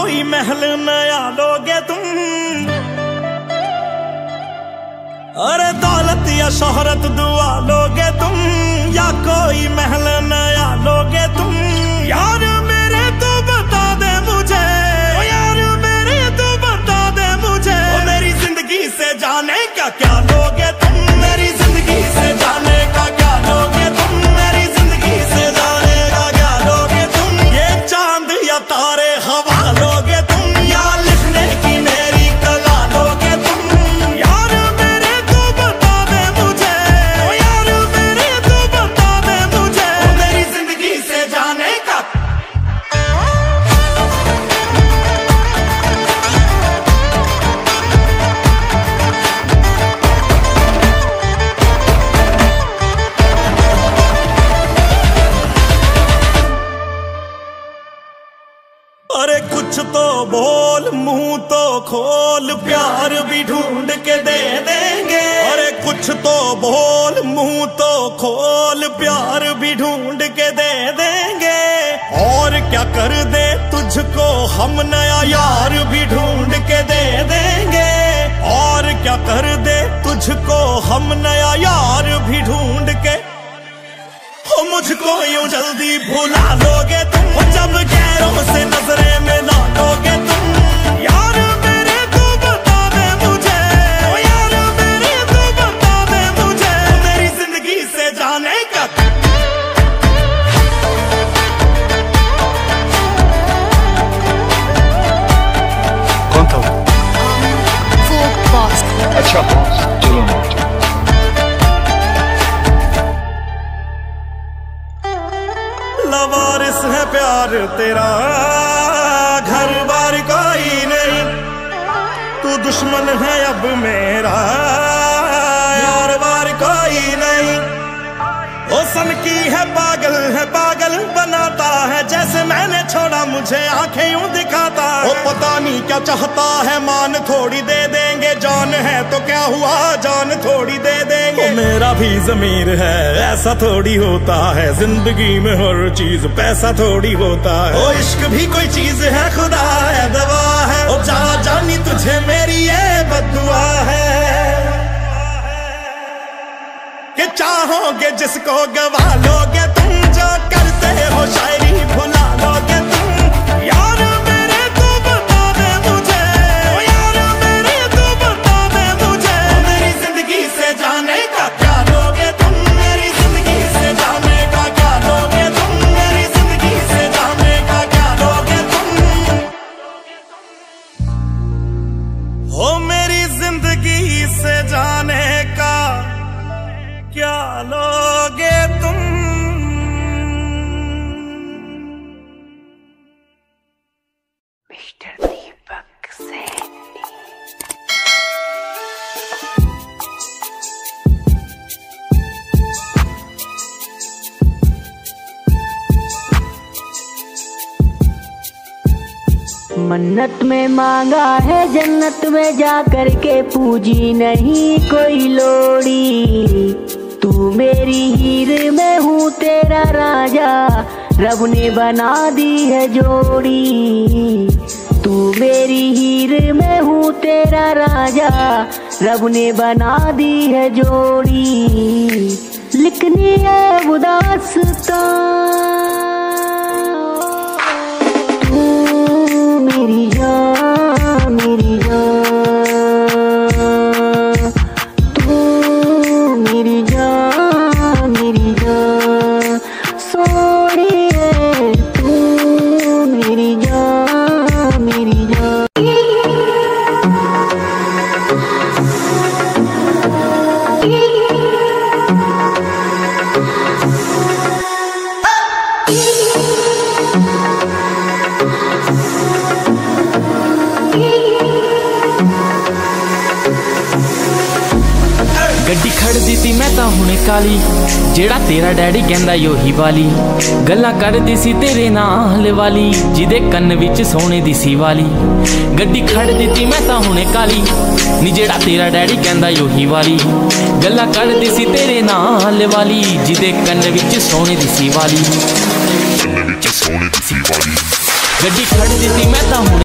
कोई महल नया लोगे तुम। अरे दौलत या शोहरत दुआ लोगे तुम, या कोई महल नया लोगे तुम। यार मेरे तो बता दे मुझे, ओ यार मेरे तो बता दे मुझे। ओ मेरी ज़िंदगी से जाने का क्या अरे कुछ तो बोल, मुँह तो खोल, प्यार भी ढूंढ के दे देंगे। अरे कुछ तो बोल, मुँह तो खोल, प्यार भी ढूंढ के दे देंगे। और क्या कर दे तुझको हम नया यार भी ढूंढ के दे देंगे। और क्या कर दे तुझको हम नया यार भी ढूंढ मुझको यूँ जल्दी भुला लोगे तुम। जब गैरों से नज़रें में लोगे प्यार तेरा घर बार कोई नहीं। तू दुश्मन है अब मेरा, यार बार कोई नहीं। ओ सन की है पागल है पागल, बनाता है जैसे मैंने छोड़ा, मुझे आँखें यूँ ओ पता नहीं क्या चाहता है मान थोड़ी दे देंगे। जान है तो क्या हुआ? जान थोड़ी दे देंगे। ओ मेरा भी जमीर है ऐसा थोड़ी होता है। ज़िंदगी में हर चीज़ पैसा थोड़ी होता है। ओ इश्क भी कोई चीज़ है खुदा है दवा है। ओ जा जानी तुझे मेरी ये बदुआ है। कि चाहोगे जिसको गवा लोगे लोगे तुम। मन्नत में मांगा है जन्नत में जा करके पूजी नहीं कोई लोड़ी। रब ने बना दी है जोड़ी। तू मेरी हीर में हूँ तेरा राजा। रब ने बना दी है जोड़ी। लिखनी है उदास तू ਗੱਡੀ ਖੜ ਦਿੱਤੀ ਮੈਂ ਤਾਂ ਹੁਣੇ ਕਾਲੀ। ਜਿਹੜਾ ਤੇਰਾ ਡੈਡੀ ਕਹਿੰਦਾ ਯੋਹੀ ਵਾਲੀ। ਗੱਲਾਂ ਕਰਦੀ ਸੀ ਤੇਰੇ ਨਾਲ ਵਾਲੀ ਜਿਹਦੇ ਕੰਨ ਵਿੱਚ ਸੋਨੇ ਦੀ ਸੀ ਵਾਲੀ। ਗੱਡੀ ਖੜ ਦਿੱਤੀ ਮੈਂ ਤਾਂ ਹੁਣੇ ਕਾਲੀ। ਨੀ ਜਿਹੜਾ ਤੇਰਾ ਡੈਡੀ ਕਹਿੰਦਾ ਯੋਹੀ ਵਾਲੀ। ਗੱਲਾਂ ਕਰਦੀ ਸੀ ਤੇਰੇ ਨਾਲ ਵਾਲੀ ਜਿਹਦੇ ਕੰਨ ਵਿੱਚ ਸੋਨੇ ਦੀ ਸੀ ਵਾਲੀ। ਗੱਡੀ ਖੜ ਦਿੱਤੀ ਮੈਂ ਤਾਂ ਹੁਣੇ